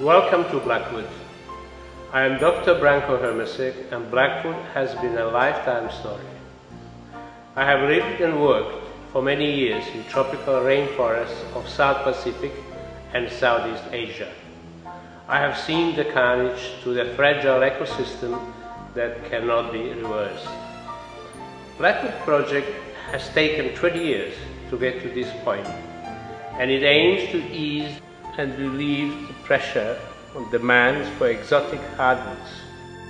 Welcome to Blackwood. I am Dr. Branko Hermescec and Blackwood has been a lifetime story. I have lived and worked for many years in tropical rainforests of South Pacific and Southeast Asia. I have seen the carnage to the fragile ecosystem that cannot be reversed. Blackwood project has taken 20 years to get to this point and it aims to ease and relieve the pressure on demands for exotic hardwoods.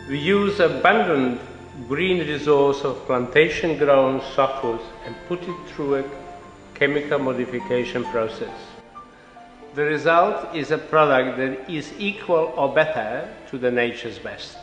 We use abundant green resource of plantation grown softwoods and put it through a chemical modification process. The result is a product that is equal or better to the nature's best.